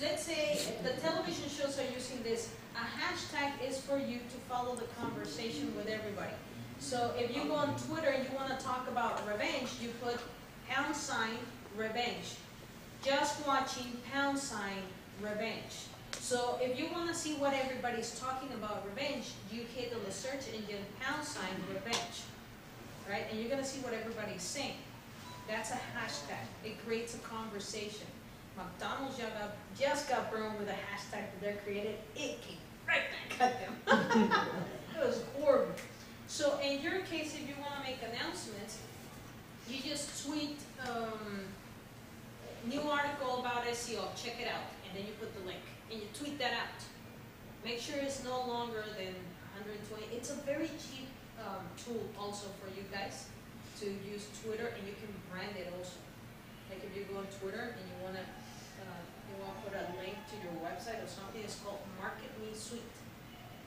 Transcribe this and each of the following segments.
let's say the television shows are using this, a hashtag is for you to follow the conversation with everybody. So if you go on Twitter and you wanna talk about revenge, you put pound sign revenge. Just watching pound sign revenge. So if you wanna see what everybody's talking about revenge, you hit on the search engine pound sign revenge. Right, and you're gonna see what everybody's saying. That's a hashtag. It creates a conversation. McDonald's just got, just got burned with a hashtag that they created. It came right back at them. It was horrible. So in your case, if you wanna make announcements, you just tweet, um, new article about SEO, check it out, and then you put the link, and you tweet that out. Make sure it's no longer than hundred and twenty, it's a very cheap, um, tool also for you guys to use Twitter, and you can brand it also. Like if you go on Twitter and you wanna, uh, wanna put a link to your website or something, it's called Market Me Suite.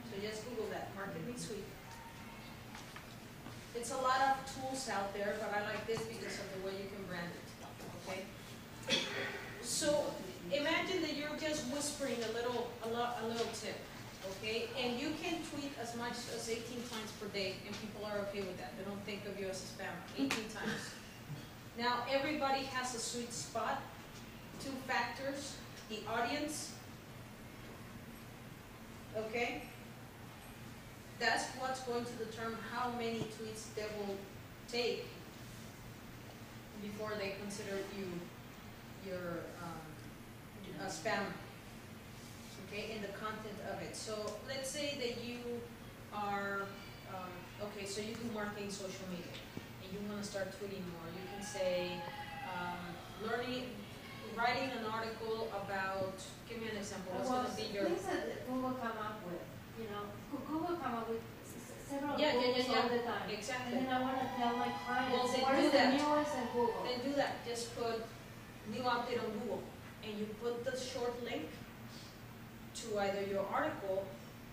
So just Google that, Market Me Suite. It's a lot of tools out there, but I like this because of the way you can brand it, okay? So imagine that you're just whispering a little, a a little tip, okay? And you can tweet as much as eighteen times per day, and people are okay with that. They don't think of you as a spam, eighteen times. Now, everybody has a sweet spot, two factors, the audience, okay? That's what's going to determine how many tweets they will take before they consider you your, um, spam. Okay, in the content of it. So let's say that you are, um, okay, so you do marketing social media, and you wanna start tweeting more. You can say, um, learning, writing an article about, give me an example, what's Well, gonna be your? things that Google come up with, you know, Google come up with several Yeah, yeah, yeah, Googles all the time. Exactly. And then I wanna tell my Well, clients, then what do is the that. newest in Google? Then do that, just put new update on Google, and you put the short link to either your article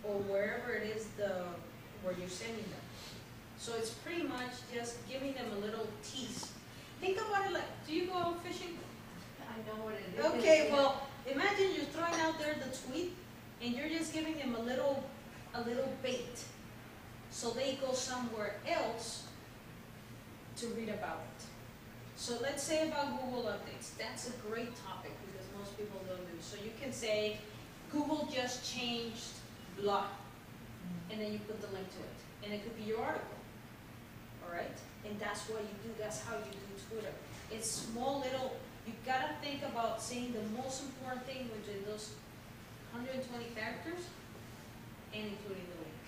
or wherever it is the, where you're sending them. So it's pretty much just giving them a little tease. Think about it like, do you go fishing? I know what it is. Okay, well, imagine you're throwing out there the tweet, and you're just giving them a little, a little bait. So they go somewhere else to read about it. So let's say about Google updates, that's a great topic because most people don't do. So you can say, Google just changed blah, and then you put the link to it, and it could be your article, all right? And that's what you do, that's how you do Twitter. It's small little, you gotta think about saying the most important thing, which is those hundred and twenty characters, and including the link.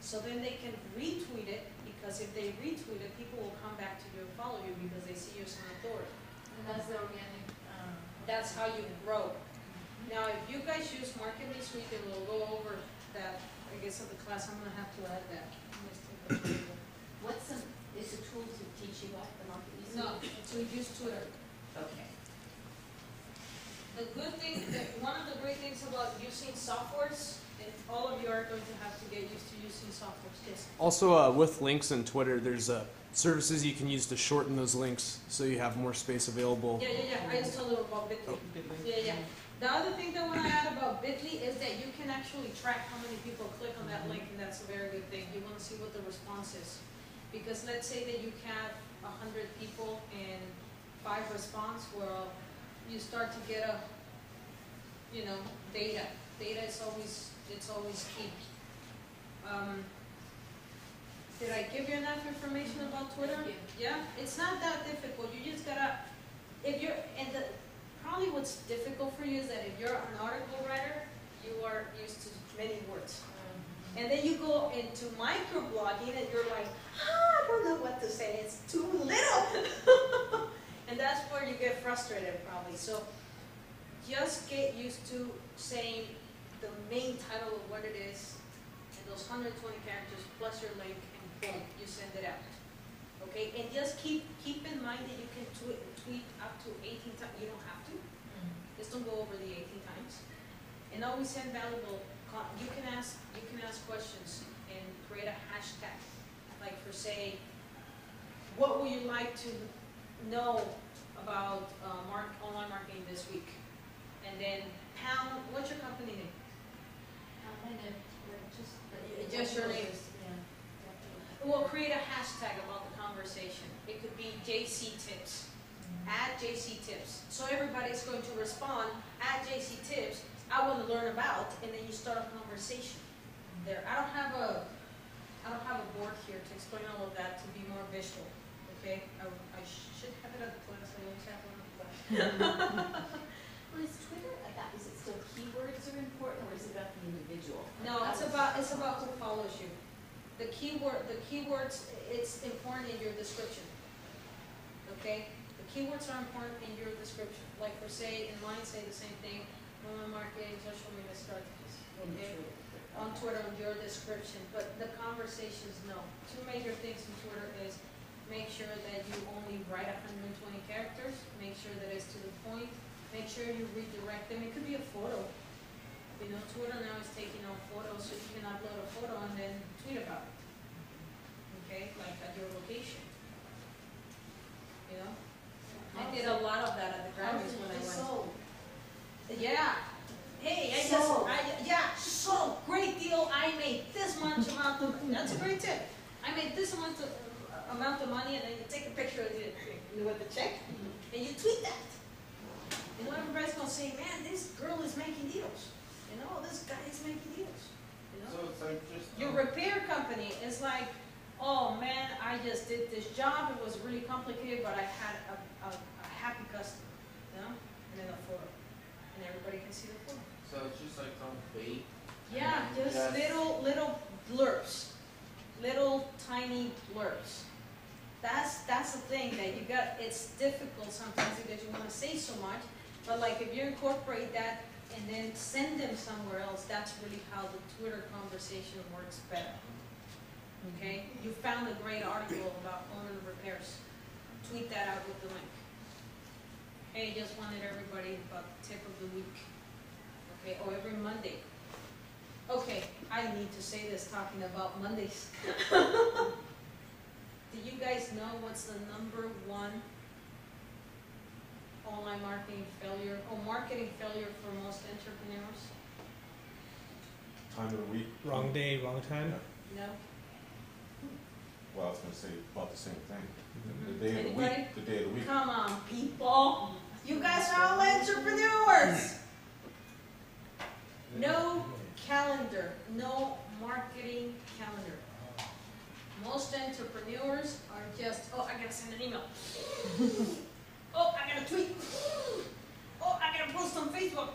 So then they can retweet it, because if they retweet it, people will come back to you and follow you because they see you as an authority. And that's the organic, um. That's how you grow. Now, if you guys use Market Me Suite, and we'll go over that, I guess, at the class, I'm gonna have to add that. I'm gonna take a. What's some, is a tool to teach you what, the market you No, to use Twitter. Okay. The good thing, that, one of the great things about using softwares, and all of you are going to have to get used to using softwares, yes. Also, uh, with links and Twitter, there's uh, services you can use to shorten those links so you have more space available. Yeah, yeah, yeah, I just told you about Bitly. Yeah, yeah. The other thing that I wanna add about Bitly is that you can actually track how many people click on that link, and that's a very good thing. You wanna see what the response is. Because let's say that you have a hundred people and five response, well, you start to get a, you know, data. Data is always, it's always key. Um, did I give you enough information about Twitter? Yeah, it's not that difficult, you just gotta, if you're, and the, probably what's difficult for you is that if you're an article writer, you are used to many words. And then you go into microblogging and you're like, ah, I don't know what to say, it's too little. That's where you get frustrated probably, so just get used to saying the main title of what it is, and those hundred twenty characters plus your link, and boom, you send it out. Okay, and just keep, keep in mind that you can tweet, tweet up to eighteen times, you don't have to, mm-hmm. just don't go over the eighteen times. And always send valuable, you can ask, you can ask questions and create a hashtag, like for say, what would you like to know about uh, mark, online marketing this week. And then how? what's your company name? Just, your name. We'll create a hashtag about the conversation. It could be JC Tips. At JC Tips. So everybody's going to respond at JC Tips. I want to learn about, and then you start a conversation there. I don't have a, I don't have a board here to explain all of that to be more visual okay? I, I should have it at the class, I always have one at the. Well, is Twitter, like that, is it still keywords are important, or is it about the individual? No, it's about, it's about who follows you. The keyword, the keywords, it's important in your description. Okay? The keywords are important in your description. Like for say, in mine say the same thing, online marketing, social media strategies. Okay? On Twitter, on your description, but the conversations, no. Two major things in Twitter is make sure that you only write hundred and twenty characters, make sure that it's to the point, make sure you redirect them. It could be a photo. You know, Twitter now is taking on photos, so you can upload a photo and then tweet about it. Okay, like at your location. You know? I did a lot of that at the Grammys when I went. So, Yeah. Hey, I just, So- I, yeah, so, great deal, I made this much amount of, that's a great tip. I made this amount of, amount of money, and then you take a picture of it, with the check, mm-hmm. and you tweet that. You know, everybody's gonna say, man, this girl is making deals, you know, this guy is making deals, you know? So it's like just. Your um, repair company is like, oh man, I just did this job, it was really complicated, but I had a, a, a happy customer, you know? And then a photo, and everybody can see the photo. So it's just like some bait. Yeah, just Yes. little, little blurbs, little tiny blurbs. That's, that's the thing that you got, it's difficult sometimes because you wanna say so much, but like if you incorporate that and then send them somewhere else, that's really how the Twitter conversation works better. Okay, mm-hmm. you found a great article about owner repairs, tweet that out with the link. Hey, just wanted everybody about tip of the week. Okay, or every Monday. Okay, I need to say this talking about Mondays. Do you guys know what's the number one online marketing failure, or marketing failure for most entrepreneurs? Time of the week? Wrong day, wrong time. No? Well, I was gonna say about the same thing. The- Mhm. The day of the Anybody? week, the day of the week. Come on, people. You guys are all entrepreneurs. No calendar, no marketing calendar. Most entrepreneurs are just, oh, I gotta send an email. Oh, I gotta tweet. Oh, I gotta post on Facebook.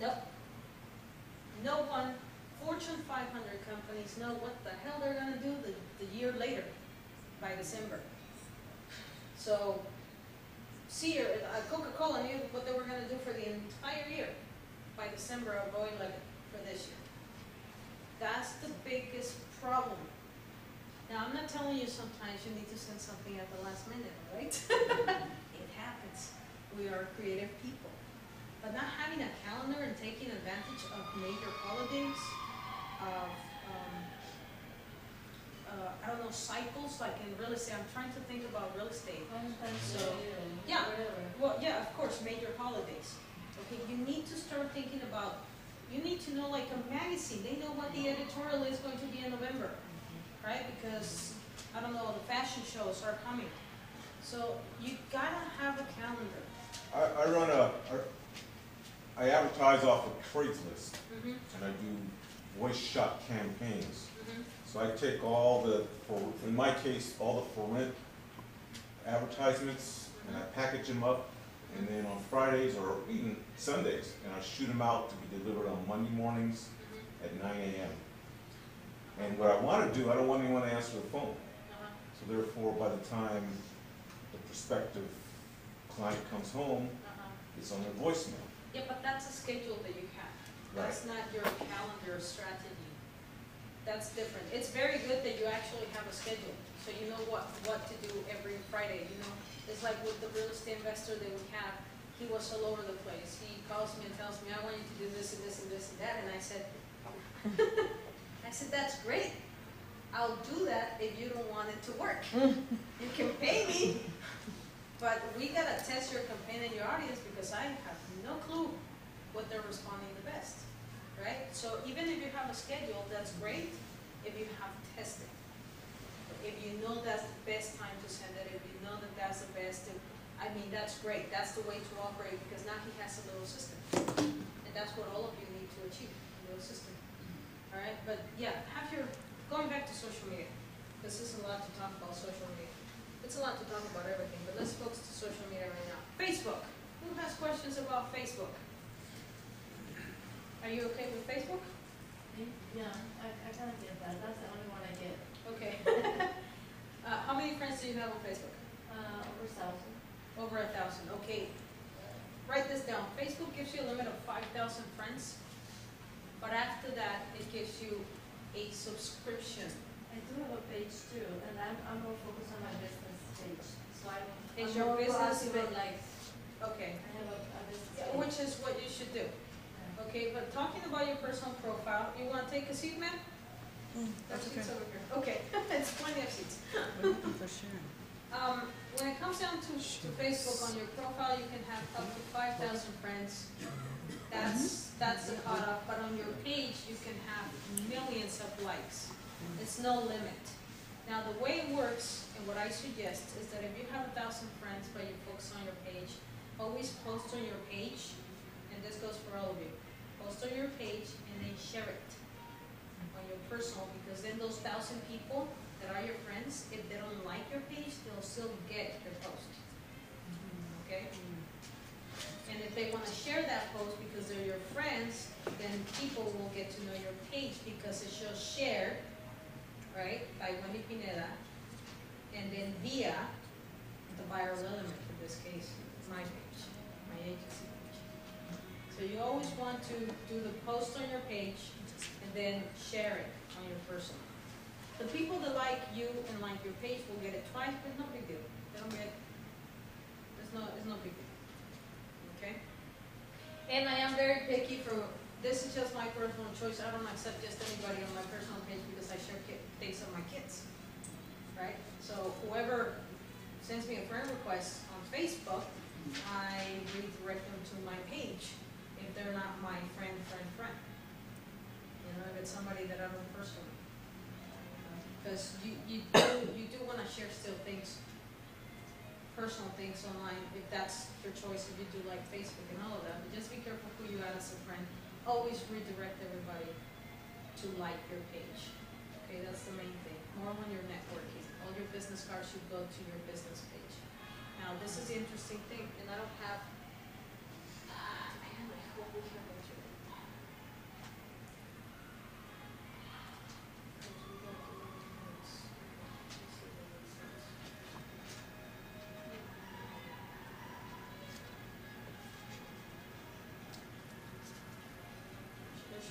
Nope. No one, Fortune five hundred companies know what the hell they're gonna do the, the year later, by December. So, Sear, uh, Coca-Cola knew what they were gonna do for the entire year by December of going like for this year. That's the biggest problem. Now, I'm not telling you sometimes you need to send something at the last minute, right? It happens. We are creative people. But not having a calendar and taking advantage of major holidays, of, um, uh, I don't know, cycles, like in real estate, I'm trying to think about real estate. So, yeah. Well, yeah, of course, major holidays. Okay, you need to start thinking about, you need to know like a magazine, they know what the editorial is going to be in November, right? Because, I don't know, the fashion shows are coming. So you gotta have a calendar. I, I run a, I advertise off of Craigslist Mm-hmm, and I do voice shot campaigns. mm-hmm, So I take all the, for, in my case, all the for rent advertisements and I package them up. And then on Fridays or even Sundays, and I shoot them out to be delivered on Monday mornings mm-hmm. at nine AM. And what I wanna do, I don't want anyone to answer the phone. uh-huh, So therefore, by the time the prospective client comes home, uh-huh. it's on their voicemail. Yeah, but that's a schedule that you have. That's not your calendar strategy. That's different. It's very good that you actually have a schedule, so you know what, what to do every Friday, you know? It's like with the real estate investor that we have, he was all over the place. He calls me and tells me, I want you to do this and this and this and that, and I said, said, that's great. I'll do that if you don't want it to work. You can pay me, but we gotta test your campaign and your audience because I have no clue what they're responding the best, right? So even if you have a schedule, that's great if you have tested. if you know that's the best time to send it, if you know that that's the best, I mean, that's great, that's the way to operate, because now he has a little system. And that's what all of you need to achieve, a little system. All right, but yeah, have your, going back to social media, this is a lot to talk about social media. It's a lot to talk about everything, but let's focus to social media right now. Facebook, who has questions about Facebook? Are you okay with Facebook? Yeah, I, I kind of get that, that's the only one I get, Okay. Uh, how many friends do you have on Facebook? uh, over thousand. Over a thousand, okay. Write this down, Facebook gives you a limit of five thousand friends, but after that, it gives you a subscription. I do have a page too, and I'm, I'm more focused on my business page, so I don't. Is I'm your more business proactive big? on, like, Okay, I have a, a business Yeah, page. which is what you should do. Yeah. Okay, but talking about your personal profile, you wanna take a seat, ma'am? Mm, that's seats okay. over here. Okay, it's plenty of seats. We're looking for Sharon. Um, when it comes down to, to Facebook, on your profile, you can have up to five thousand friends. That's, that's the cutoff, but on your page, you can have millions of likes. It's no limit. Now, the way it works, and what I suggest, is that if you have a thousand friends, but you focus on your page, always post on your page, and this goes for all of you. Post on your page and then share it on your personal, because then those thousand people that are your friends, if they don't like your page, they'll still get your post. Mm-hmm. Okay? Mm-hmm. And if they wanna share that post because they're your friends, then people will get to know your page because it shows share, right, by Wendy Pineda, and then via the viral element, in this case, my page, my agency page. So you always want to do the post on your page and then share it on your personal. The people that like you and like your page will get it twice, but no big deal. They don't get, it's no, it's no big deal. Okay? And I am very picky for, this is just my personal choice. I don't accept just anybody on my personal page because I share things of my kids. Right? So whoever sends me a friend request on Facebook, I redirect them to my page if they're not my friend, friend, friend. You know, if it's somebody that I know personally. Because you, you do, you do wanna share still things, personal things online, if that's your choice, if you do like Facebook and all of that, but just be careful who you add as a friend. Always redirect everybody to like your page. Okay, that's the main thing, more when you're networking, all your business cards should go to your business page. Now, this is the interesting thing, and I don't have,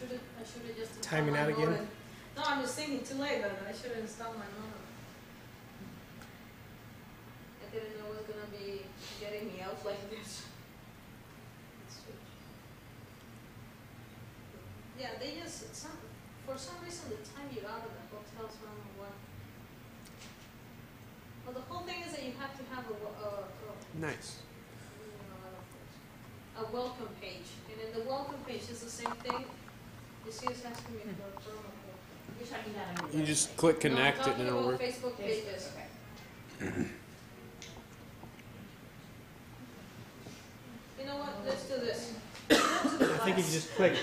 should have, I should have just. installed Timing out again? modem. No, I'm just thinking too late, but I should have installed my modem. I didn't know it was gonna be getting me out like this. Yeah, they just, some, for some reason, the time you out of the hotel I don't know why. Well, the whole thing is that you have to have a, wa- a, a Nice. a welcome page, and in the welcome page is the same thing. You see, asking me for a promo code. You're talking that on your You just website. click connect no, it I'm and talking it'll about work. Facebook Facebook, pages. okay. You know what, let's do this. I think if you just click,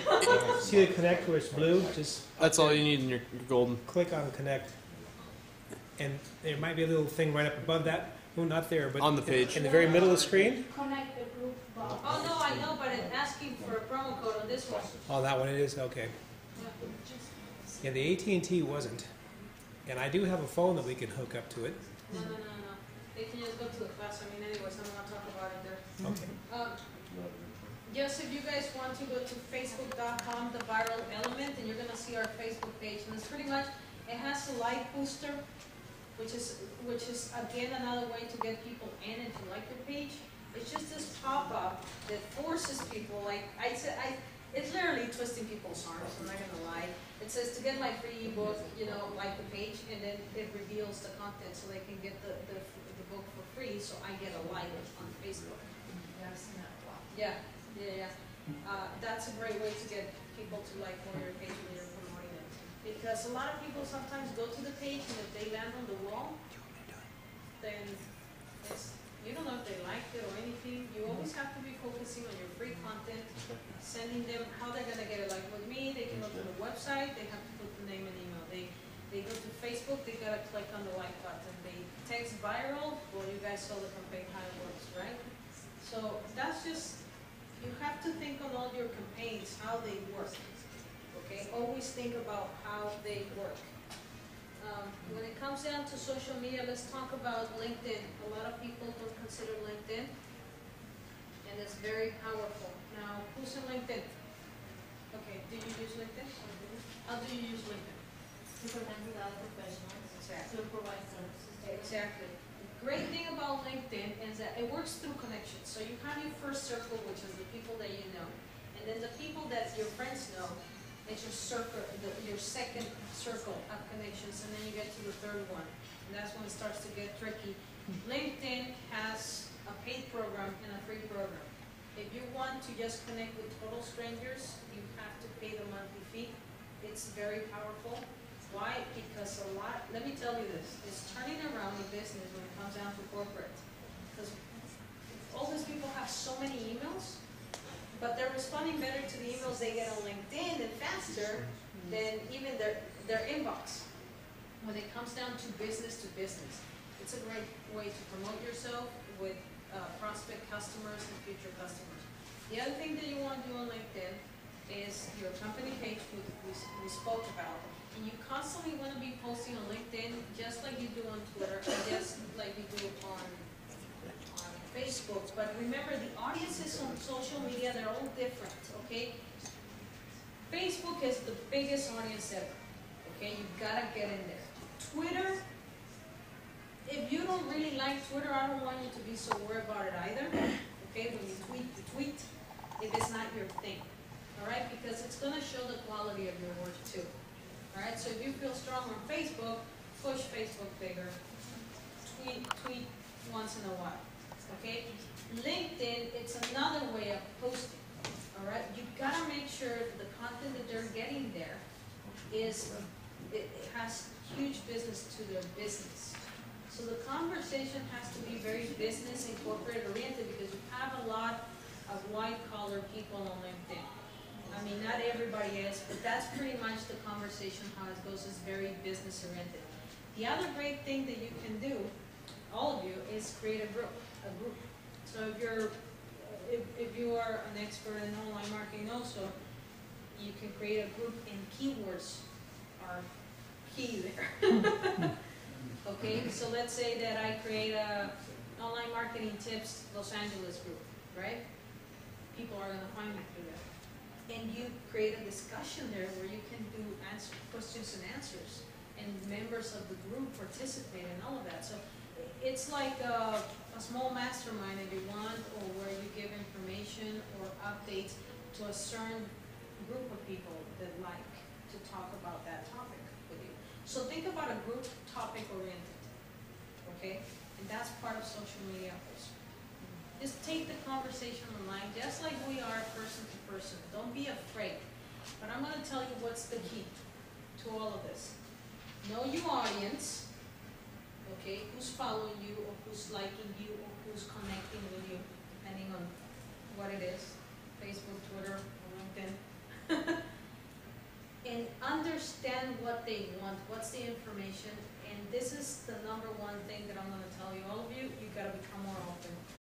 see the connect where it's blue, just That's all you need in your, your golden. click on connect. And there might be a little thing right up above that, well, not there, but. On the page. In the very middle of the screen, Connect the group box. Oh, no, I know, but it's asking for a promo code on this one. oh, that one it is, okay. Yeah, the AT&T wasn't. And I do have a phone that we can hook up to it. No, no, no, no. They can just go to the class, I mean, anyways, I don't wanna talk about it there. Okay. Um, just if you guys want to go to facebook.com, the viral element, and you're gonna see our Facebook page, and it's pretty much, it has a like booster, which is, which is again another way to get people in and to like your page. It's just this pop-up that forces people, like, I said, I, it's literally twisting people's arms, I'm not gonna lie. It says to get my free ebook, you know, like the page, and then it reveals the content so they can get the, the, the book for free, so I get a like on Facebook. Yeah, I've seen that a lot. Yeah, yeah, yeah. Uh, that's a great way to get people to like more your page when you're promoting it. Because a lot of people sometimes go to the page and if they land on the wall, then it's, you don't know if they liked it or anything. You mm-hmm. always have to be focusing on your free content, sending them, how they're gonna get it, like with me, they can go to the website, they have to put the name and email. They, they go to Facebook, they gotta click on the like button. They text viral, well, you guys saw the campaign, how it works, right? So that's just, you have to think on all your campaigns, how they work, okay? Always think about how they work. Comes down to social media, let's talk about LinkedIn. A lot of people don't consider LinkedIn, and it's very powerful. Now, who's in LinkedIn? Okay, do you use LinkedIn? How do you use LinkedIn? To connect with other professionals, Exactly. to provide services. Exactly. The Great thing about LinkedIn is that it works through connections. So you have your first circle, which is the people that you know, and then the people that your friends know, it's your circle, the, your second circle of connections, and then you get to the third one, and that's when it starts to get tricky. LinkedIn has a paid program and a free program. If you want to just connect with total strangers, you have to pay the monthly fee. It's very powerful. Why? Because a lot, let me tell you this, it's turning around the business when it comes down to corporate. Because all these people have so many emails, but they're responding better to the emails they get on LinkedIn and faster than even their, their inbox. When it comes down to business to business, it's a great way to promote yourself with uh, prospect customers and future customers. The other thing that you want to do on LinkedIn is your company page, which we, we spoke about. And you constantly want to be posting on LinkedIn, just like you do on Twitter, and just like you do on, on Facebook. But remember, the audiences on social media, they're all different, okay? Facebook is the biggest audience ever, okay? You've gotta get in there. Twitter, if you don't really like Twitter, I don't want you to be so worried about it either, okay? When you tweet, you tweet, if it's not your thing, all right? Because it's gonna show the quality of your work too, all right? So if you feel strong on Facebook, push Facebook bigger, tweet, tweet once in a while, okay? LinkedIn, it's another way of posting, all right? You've gotta make sure that the content that they're getting there is, it, it has huge business to their business. So the conversation has to be very business and corporate oriented because you have a lot of white collar people on LinkedIn. I mean, not everybody is, but that's pretty much the conversation, how it goes, is very business oriented. The other great thing that you can do, all of you, is create a group, a group. So if you're, if, if you are an expert in online marketing also, you can create a group and keywords are key there. Okay, so let's say that I create a online marketing tips Los Angeles group, right? People are gonna find me through that. And you create a discussion there where you can do answer, questions and answers. And members of the group participate in all of that. So it's like a, small mastermind if you want, or where you give information or updates to a certain group of people that like to talk about that topic with you. So think about a group topic oriented, okay? And that's part of social media also. Just take the conversation online, just like we are person to person. Don't be afraid. But I'm gonna tell you what's the key to all of this. Know your audience, okay? Who's following you, or who's liking you, or who's connecting with you, depending on what it is, Facebook, Twitter, or LinkedIn. and understand what they want, what's the information, and this is the number one thing that I'm gonna tell you, all of you, you gotta become more open.